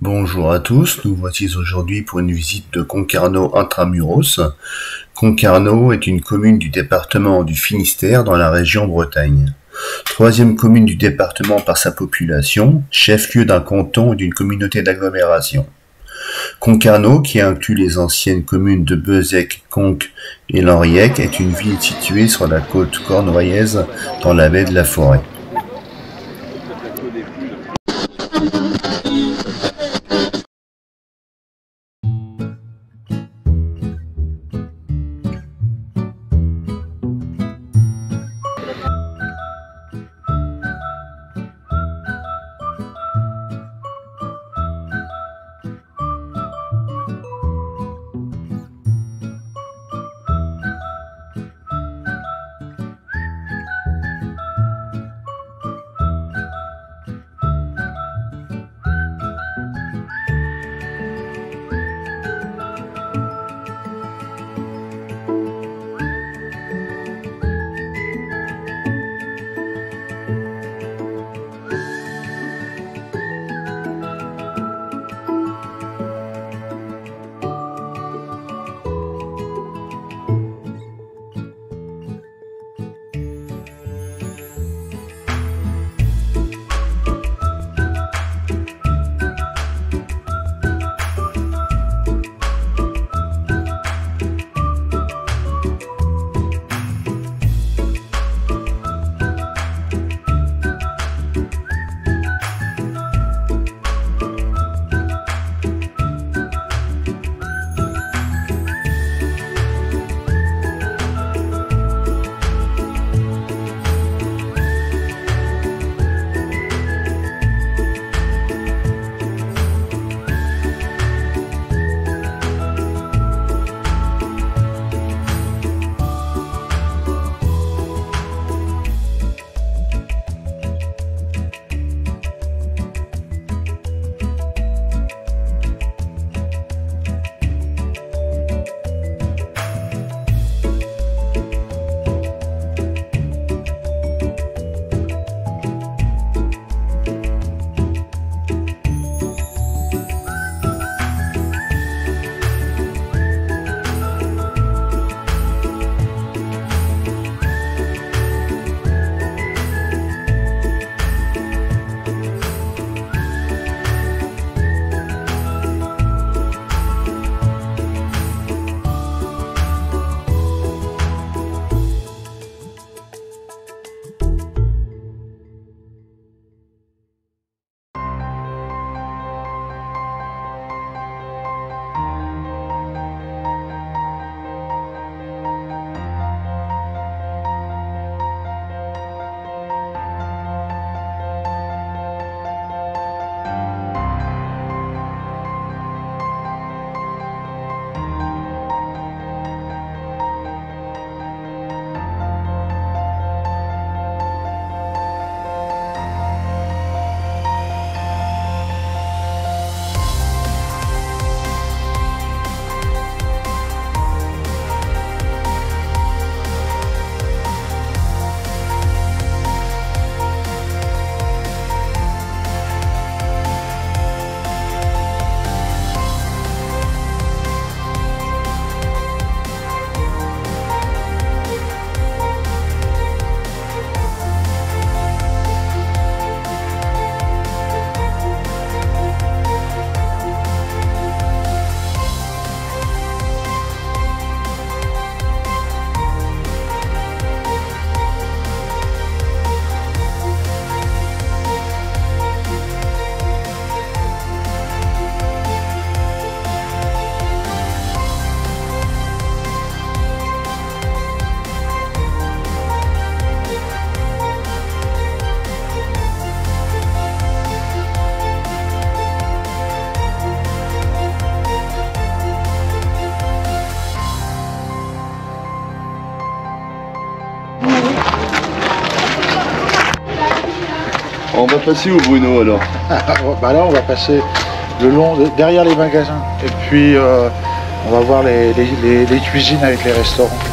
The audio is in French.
Bonjour à tous, nous voici aujourd'hui pour une visite de Concarneau Intramuros. Concarneau est une commune du département du Finistère dans la région Bretagne. Troisième commune du département par sa population, chef-lieu d'un canton et d'une communauté d'agglomération. Concarneau, qui inclut les anciennes communes de Bezec, Conques et Lenriec, est une ville située sur la côte cornouaillèse dans la baie de la Forêt. Passer au Bruno alors. bah là, on va passer le long, de- derrière les magasins. Et puis, euh, on va voir les cuisines avec les restaurants.